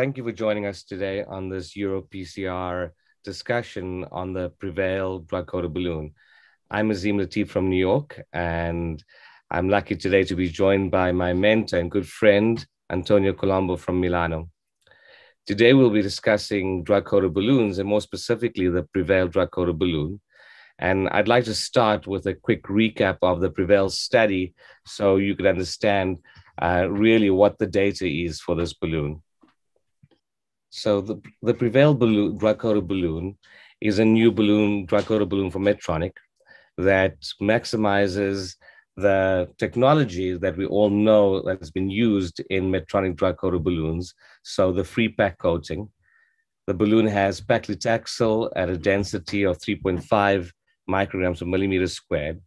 Thank you for joining us today on this EuroPCR discussion on the Prevail drug-coated balloon. I'm Azeem Latib from New York, and I'm lucky today to be joined by my mentor and good friend, Antonio Colombo from Milano. Today, we'll be discussing drug-coated balloons, and more specifically, the Prevail drug-coated balloon. And I'd like to start with a quick recap of the Prevail study so you can understand uh, really what the data is for this balloon. So the, the Prevail balloon, drug-coated balloon is a new balloon, drug-coated balloon from Medtronic that maximizes the technology that we all know that has been used in Medtronic drug-coated balloons. So the FreePac coating. The balloon has paclitaxel at a density of 3.5 micrograms per millimeter squared,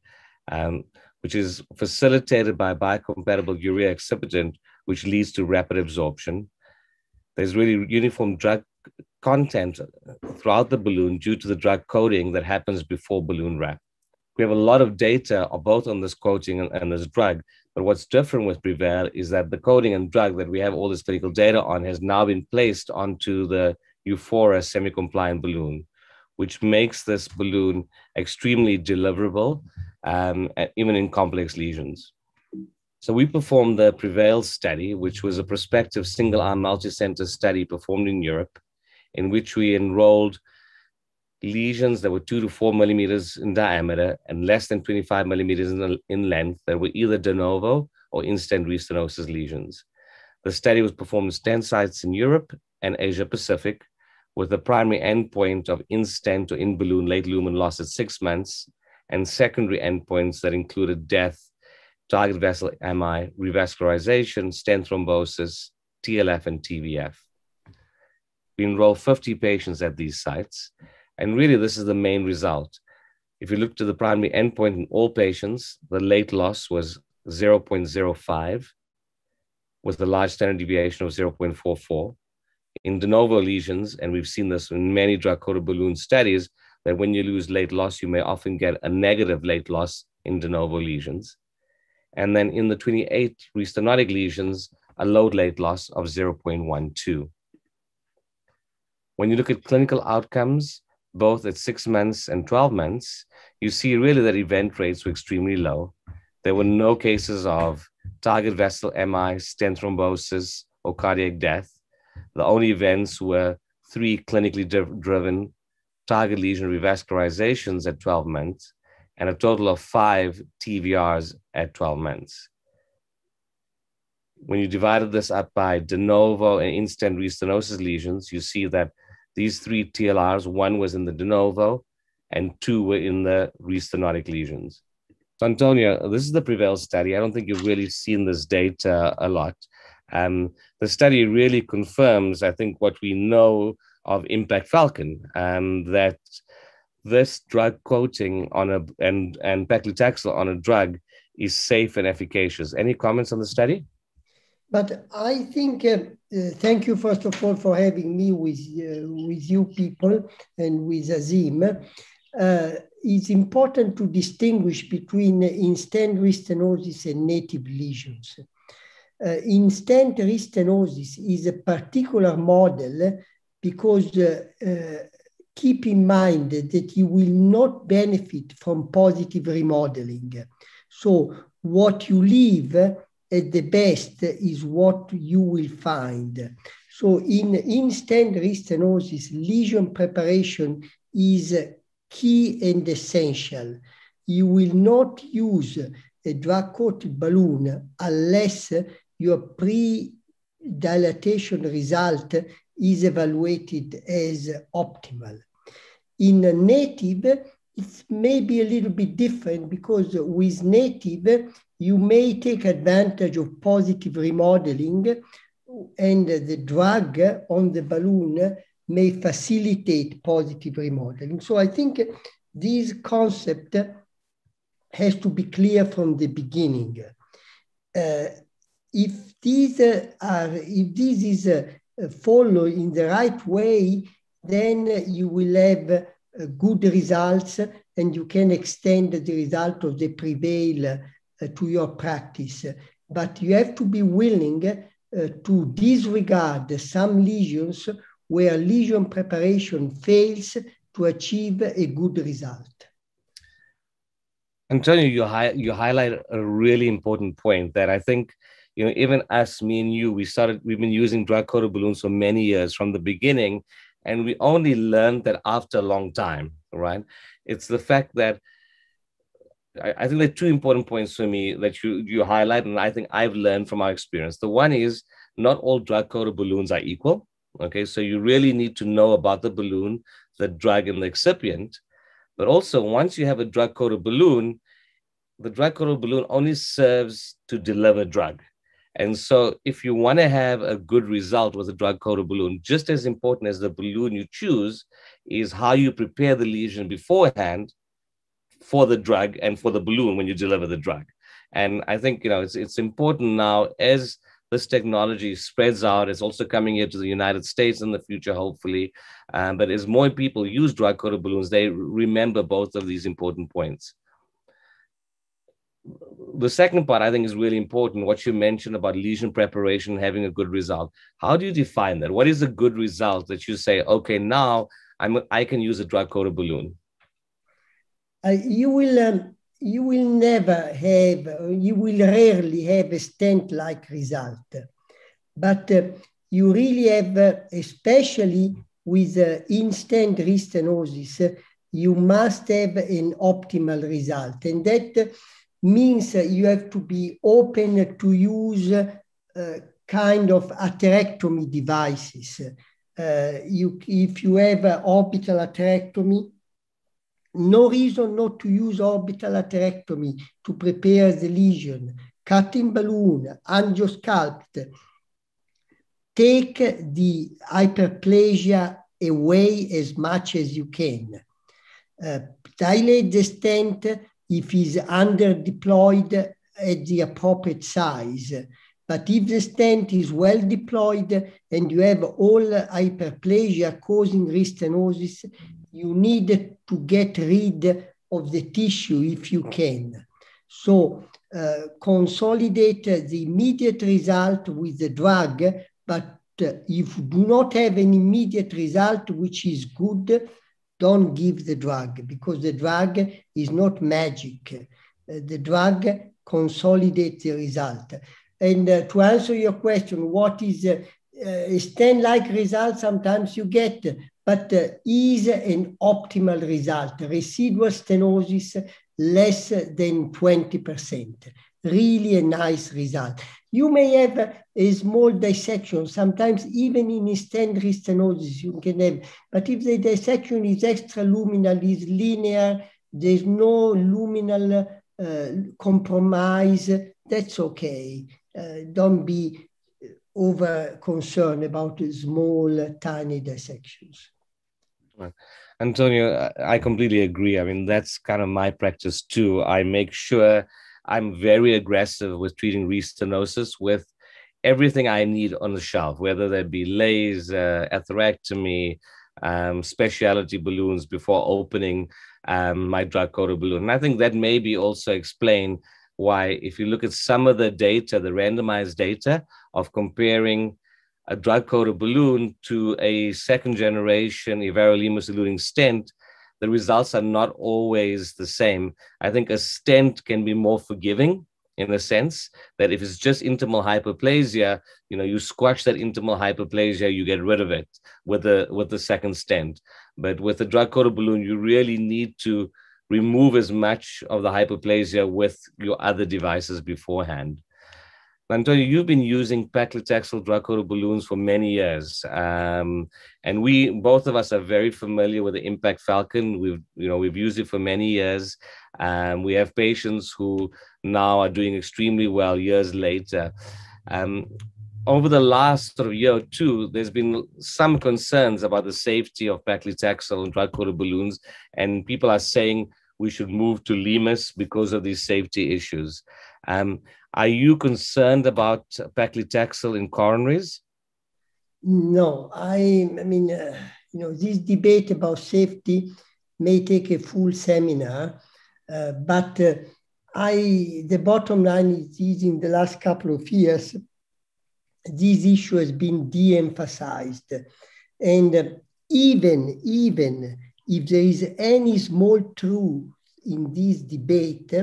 um, which is facilitated by biocompatible urea excipient, which leads to rapid absorption. There's really uniform drug content throughout the balloon due to the drug coating that happens before balloon wrap. We have a lot of data both on this coating and, and this drug, but what's different with Prevail is that the coating and drug that we have all this clinical data on has now been placed onto the Euphora semi-compliant balloon, which makes this balloon extremely deliverable, um, even in complex lesions. So we performed the Prevail study, which was a prospective single-arm multi-center study performed in Europe, in which we enrolled lesions that were two to four millimeters in diameter and less than 25 millimeters in, in length that were either de novo or in-stent restenosis lesions. The study was performed in 10 sites in Europe and Asia Pacific, with the primary endpoint of in-stent or in-balloon late lumen loss at six months, and secondary endpoints that included death target vessel MI, revascularization, stent thrombosis, TLF, and TVF. We enrolled 50 patients at these sites, and really this is the main result. If you look to the primary endpoint in all patients, the late loss was 0.05 with a large standard deviation of 0.44. In de novo lesions, and we've seen this in many drug-coated balloon studies, that when you lose late loss, you may often get a negative late loss in de novo lesions. And then in the 28 restenotic lesions, a load late loss of 0.12. When you look at clinical outcomes, both at six months and 12 months, you see really that event rates were extremely low. There were no cases of target vessel MI, stent thrombosis, or cardiac death. The only events were three clinically driven target lesion revascularizations at 12 months and a total of five TVRs at 12 months. When you divided this up by de novo and in-stent restenosis lesions, you see that these three TLRs, one was in the de novo and two were in the restenotic lesions. So Antonio, this is the Prevail study. I don't think you've really seen this data a lot. Um, the study really confirms, I think, what we know of Impact Falcon, um, that this drug coating on a and and paclitaxel on a drug is safe and efficacious. Any comments on the study? But I think, uh, uh, thank you first of all for having me with, uh, with you people and with Azeem. Uh, it's important to distinguish between in-stent restenosis and native lesions. Uh, in-stent restenosis is a particular model because uh, keep in mind that you will not benefit from positive remodeling. So what you leave at the best is what you will find. So in in-stent restenosis, lesion preparation is key and essential. You will not use a drug-coated balloon unless your pre-dilatation result is evaluated as optimal. In native, it's maybe a little bit different because with native, you may take advantage of positive remodeling and the drug on the balloon may facilitate positive remodeling. So I think this concept has to be clear from the beginning. Uh, if these are, if this is uh, followed in the right way, then you will have uh, good results and you can extend the result of the prevail uh, to your practice. But you have to be willing uh, to disregard some lesions where lesion preparation fails to achieve a good result. Antonio, you, hi- you highlight a really important point that I think, you know, even us, me and you, we started, we've been using drug-coated balloons for many years from the beginning, and we only learned that after a long time, right? It's the fact that I, I think there are two important points for me that you, you highlight, and I think I've learned from our experience. The one is not all drug-coated balloons are equal. Okay, so you really need to know about the balloon, the drug, and the excipient. But also, once you have a drug coated balloon, the drug coated balloon only serves to deliver drug. And so, if you want to have a good result with a drug coated balloon, just as important as the balloon you choose is how you prepare the lesion beforehand for the drug and for the balloon when you deliver the drug. And I think you know it's it's important now as this technology spreads out. It's also coming here to the United States in the future, hopefully. Um, but as more people use drug coated balloons, they remember both of these important points. The second part I think is really important. What you mentioned about lesion preparation having a good result. How do you define that? What is a good result that you say, okay, now I'm I can use a drug coated balloon? Uh, you will um, you will never have, you will rarely have a stent-like result. But uh, you really have, uh, especially with uh, in-stent restenosis, you must have an optimal result. And that means you have to be open to use uh, kind of atherectomy devices. Uh, you, if you have orbital atherectomy, no reason not to use orbital atherectomy to prepare the lesion, cutting balloon, angiosculpt. Take the hyperplasia away as much as you can. Uh, dilate the stent if it's under deployed at the appropriate size. But if the stent is well deployed and you have all hyperplasia causing restenosis, you need to get rid of the tissue if you can. So uh, consolidate the immediate result with the drug, but uh, if you do not have an immediate result which is good, don't give the drug because the drug is not magic. Uh, the drug consolidates the result. And uh, to answer your question, what is uh, a stent-like result sometimes you get, but uh, is an optimal result. Residual stenosis less than 20%. Really a nice result. You may have a small dissection, sometimes even in stent restenosis you can have, but if the dissection is extraluminal, is linear, there's no luminal uh, compromise, that's okay. Uh, don't be over concerned about small, tiny dissections. Antonio, I completely agree. I mean, that's kind of my practice too. I make sure I'm very aggressive with treating restenosis with everything I need on the shelf, whether that be laser, atherectomy, um, specialty balloons before opening um, my drug coated balloon. And I think that maybe also explain why, if you look at some of the data, the randomized data of comparing a drug coated balloon to a second generation everolimus eluting stent, the results are not always the same. I think a stent can be more forgiving in the sense that if it's just intimal hyperplasia, you know, you squash that intimal hyperplasia, you get rid of it with the with the second stent. But with the drug coated balloon, you really need to remove as much of the hyperplasia with your other devices beforehand. Antonio, you've been using paclitaxel drug-coated balloons for many years, um, and we both of us are very familiar with the Impact Falcon. We've you know we've used it for many years. Um, we have patients who now are doing extremely well years later. Um, over the last sort of year or two, there's been some concerns about the safety of paclitaxel and drug-coated balloons, and people are saying we should move to Limus because of these safety issues. Um, are you concerned about paclitaxel in coronaries? No, I, I mean, uh, you know, this debate about safety may take a full seminar, uh, but uh, I, the bottom line is, is in the last couple of years, this issue has been de-emphasized. And even, even if there is any small truth in this debate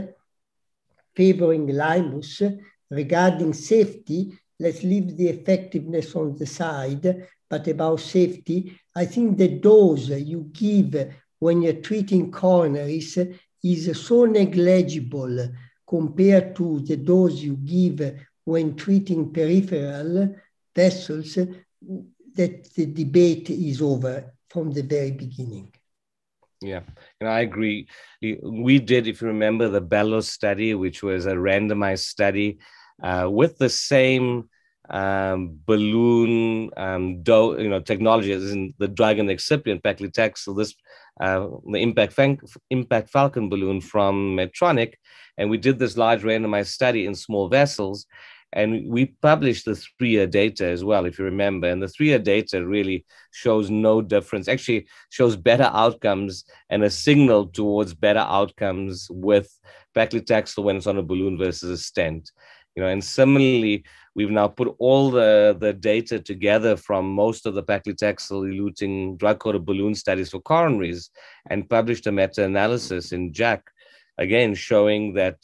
favoring Limus regarding safety, let's leave the effectiveness on the side, but about safety, I think the dose you give when you're treating coronaries is so negligible compared to the dose you give when treating peripheral vessels that the debate is over from the very beginning. Yeah, and I agree. We did, if you remember, the Bellows study, which was a randomized study uh, with the same um, balloon um, do, you know, technology as in the Dragon excipient, paclitaxel, this uh, the Impact, Impact Falcon balloon from Medtronic. And we did this large randomized study in small vessels. And we published the three year data as well, if you remember. And the three year data really shows no difference, actually, shows better outcomes and a signal towards better outcomes with paclitaxel when it's on a balloon versus a stent. You know, and similarly, we've now put all the, the data together from most of the paclitaxel eluting drug-coated balloon studies for coronaries and published a meta-analysis in JACC, again, showing that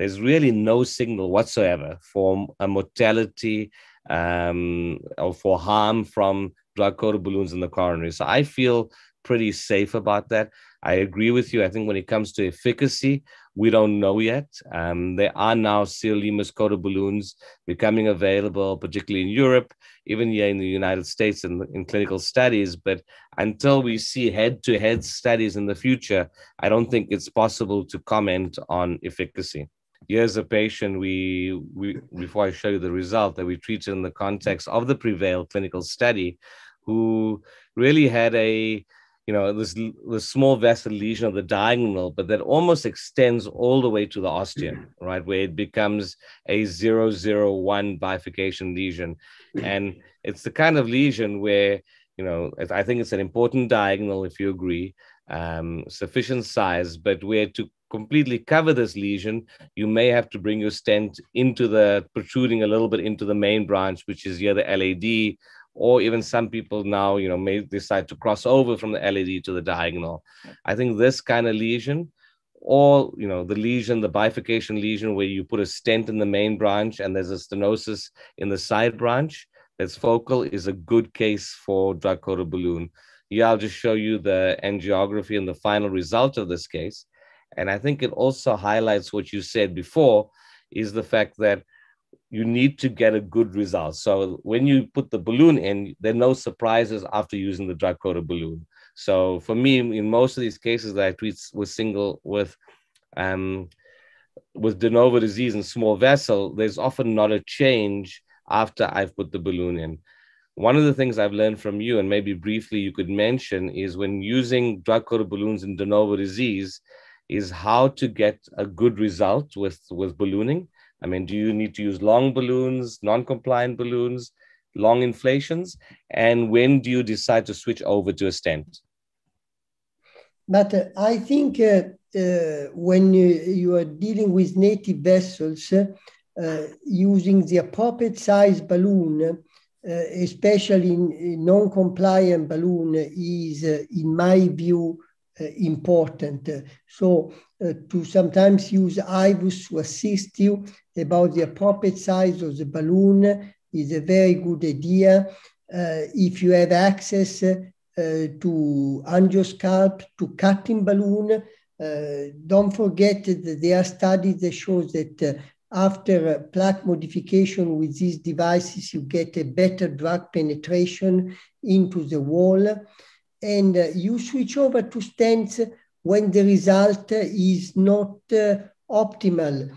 there's really no signal whatsoever for a mortality um, or for harm from drug-coated balloons in the coronary. So I feel pretty safe about that. I agree with you. I think when it comes to efficacy, we don't know yet. Um, there are now sirolimus coated balloons becoming available, particularly in Europe, even here in the United States in, in clinical studies. But until we see head to head studies in the future, I don't think it's possible to comment on efficacy here's a patient we, we before I show you the result that we treated in the context of the Prevail clinical study, who really had a you know this the small vessel lesion of the diagonal, but that almost extends all the way to the ostium, right, where it becomes a 001 bifurcation lesion, and it's the kind of lesion where you know I think it's an important diagonal if you agree, um, sufficient size, but where to completely cover this lesion, you may have to bring your stent into the protruding a little bit into the main branch, which is here the LAD, or even some people now, you know, may decide to cross over from the LAD to the diagonal. I think this kind of lesion, or you know, the lesion, the bifurcation lesion, where you put a stent in the main branch and there's a stenosis in the side branch that's focal, is a good case for drug-coated balloon. Yeah, I'll just show you the angiography and the final result of this case. And I think it also highlights what you said before is the fact that you need to get a good result. So when you put the balloon in, there are no surprises after using the drug coated balloon. So for me, in most of these cases that I treat with single with um, with de novo disease and small vessel, there's often not a change after I've put the balloon in. One of the things I've learned from you, and maybe briefly you could mention, is when using drug coated balloons in de novo disease, is how to get a good result with, with ballooning. I mean, do you need to use long balloons, non-compliant balloons, long inflations? And when do you decide to switch over to a stent? But uh, I think uh, uh, when you, you, are dealing with native vessels, uh, using the appropriate size balloon, uh, especially in, in non-compliant balloon, is, uh, in my view, important. So uh, to sometimes use IVUS to assist you about the appropriate size of the balloon is a very good idea. Uh, if you have access uh, to angiosculpt, to cutting balloon, uh, don't forget that there are studies that show that uh, after plaque modification with these devices, you get a better drug penetration into the wall and uh, you switch over to stents when the result is not uh, optimal.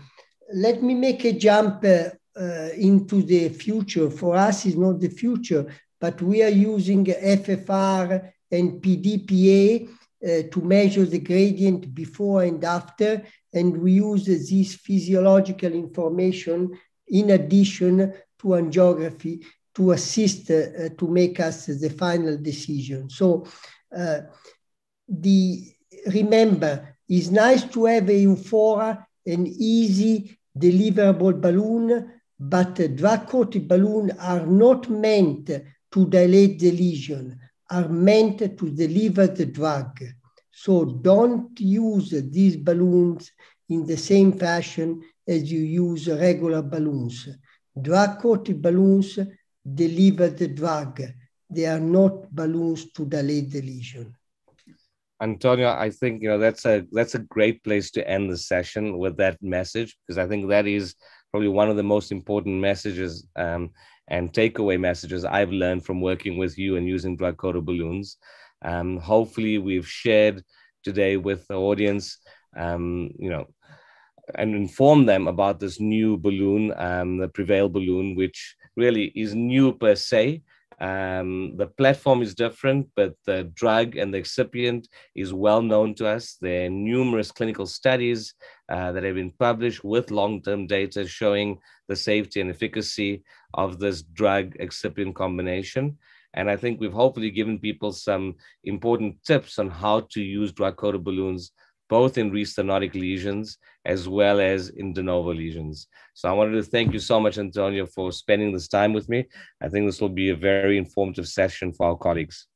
Let me make a jump uh, uh into the future. For us, is not the future, but we are using FFR and PDPA uh, to measure the gradient before and after, and we use this physiological information in addition to angiography to assist uh, to make us the final decision. So uh, the remember, it's nice to have a Euphora, an easy deliverable balloon, but drug-coated balloons are not meant to dilate the lesion, are meant to deliver the drug. So don't use these balloons in the same fashion as you use regular balloons. Drug-coated balloons deliver the drug. They are not balloons to delay the lesion. Antonio, I think you know that's a that's a great place to end the session with that message because I think that is probably one of the most important messages um, and takeaway messages I've learned from working with you and using drug coated balloons. Um, hopefully, we've shared today with the audience, um, you know, and informed them about this new balloon, um, the Prevail balloon, which really is new per se. Um, the platform is different, but the drug and the excipient is well known to us. There are numerous clinical studies uh, that have been published with long term data showing the safety and efficacy of this drug excipient combination. And I think we've hopefully given people some important tips on how to use drug coated balloons both in restenotic lesions as well as in de novo lesions. So I wanted to thank you so much, Antonio, for spending this time with me. I think this will be a very informative session for our colleagues.